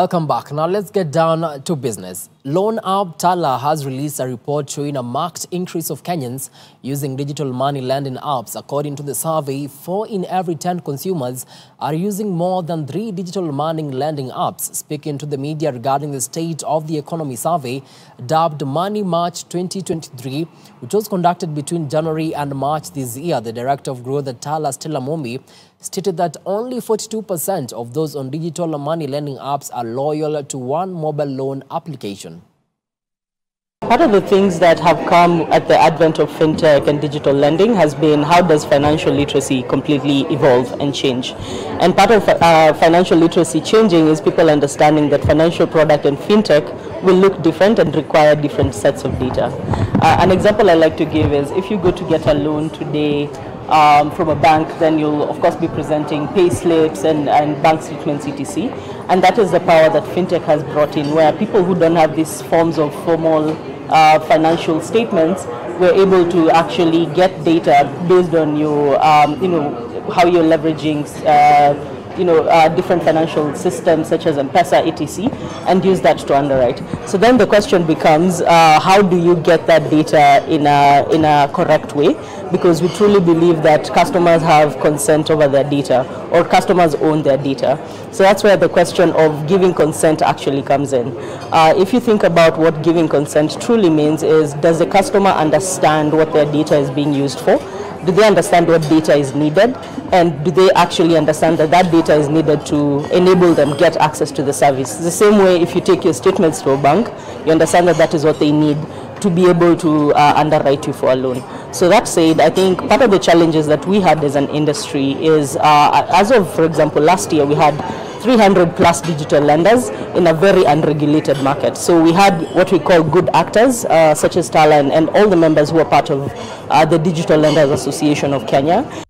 Welcome back. Now let's get down to business. Loan app Tala has released a report showing a marked increase of Kenyans using digital money lending apps. According to the survey, 4 in every 10 consumers are using more than 3 digital money lending apps. Speaking to the media regarding the state of the economy survey dubbed Money March 2023, which was conducted between January and March this year, the director of growth at Tala, Stella Mombi, stated that only 42% of those on digital money lending apps are loyal to one mobile loan application. Part of the things that have come at the advent of fintech and digital lending has been how does financial literacy completely evolve and change. And part of uh, financial literacy changing is people understanding that financial product and fintech will look different and require different sets of data. Uh, an example I like to give is if you go to get a loan today um, from a bank, then you'll of course be presenting pay slips and, and bank statements, etc. And that is the power that fintech has brought in, where people who don't have these forms of formal uh, financial statements were able to actually get data based on your, um, you know, how you're leveraging. Uh, you know, uh, different financial systems such as M-Pesa, etc., and use that to underwrite. So then the question becomes, uh, how do you get that data in a, in a correct way? Because we truly believe that customers have consent over their data or customers own their data. So that's where the question of giving consent actually comes in. Uh, if you think about what giving consent truly means is, does the customer understand what their data is being used for? do they understand what data is needed and do they actually understand that that data is needed to enable them get access to the service the same way if you take your statements to a bank you understand that that is what they need to be able to uh, underwrite you for a loan so that said i think part of the challenges that we had as an industry is uh, as of for example last year we had 300 plus digital lenders in a very unregulated market. So we had what we call good actors, uh, such as Tala and, and, all the members who are part of uh, the Digital Lenders Association of Kenya.